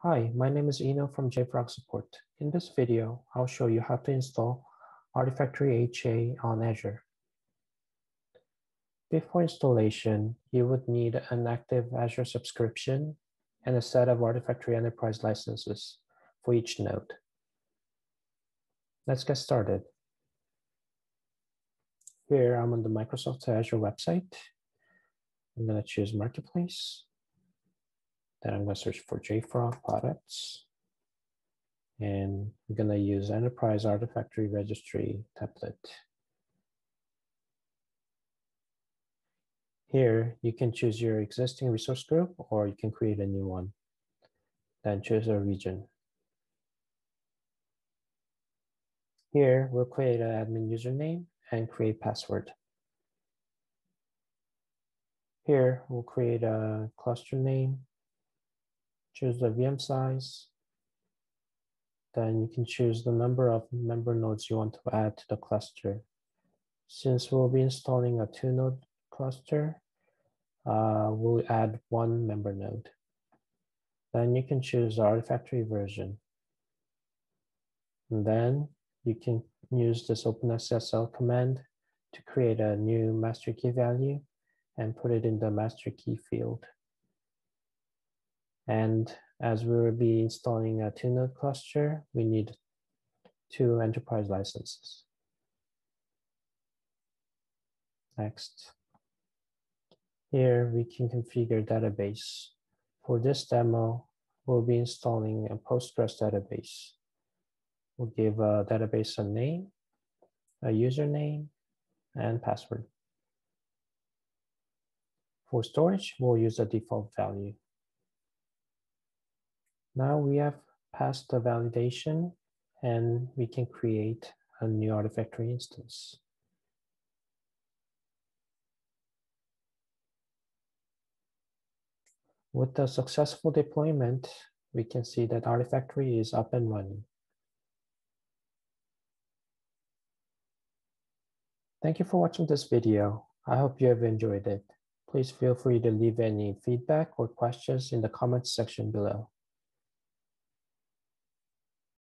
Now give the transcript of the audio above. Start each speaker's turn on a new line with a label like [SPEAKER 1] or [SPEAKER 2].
[SPEAKER 1] Hi, my name is Ino from JFrog Support. In this video, I'll show you how to install Artifactory HA on Azure. Before installation, you would need an active Azure subscription and a set of Artifactory Enterprise licenses for each node. Let's get started. Here, I'm on the Microsoft Azure website. I'm going to choose Marketplace. Then I'm going to search for JFrog products. And I'm going to use Enterprise Artifactory Registry template. Here, you can choose your existing resource group or you can create a new one. Then choose a region. Here, we'll create an admin username and create password. Here, we'll create a cluster name choose the VM size. Then you can choose the number of member nodes you want to add to the cluster. Since we'll be installing a two node cluster, uh, we'll add one member node. Then you can choose the Artifactory version. And then you can use this OpenSSL command to create a new master key value and put it in the master key field. And as we will be installing a two node cluster, we need two enterprise licenses. Next. Here we can configure database. For this demo, we'll be installing a Postgres database. We'll give a database a name, a username, and password. For storage, we'll use the default value. Now we have passed the validation and we can create a new Artifactory instance. With the successful deployment, we can see that Artifactory is up and running. Thank you for watching this video. I hope you have enjoyed it. Please feel free to leave any feedback or questions in the comments section below.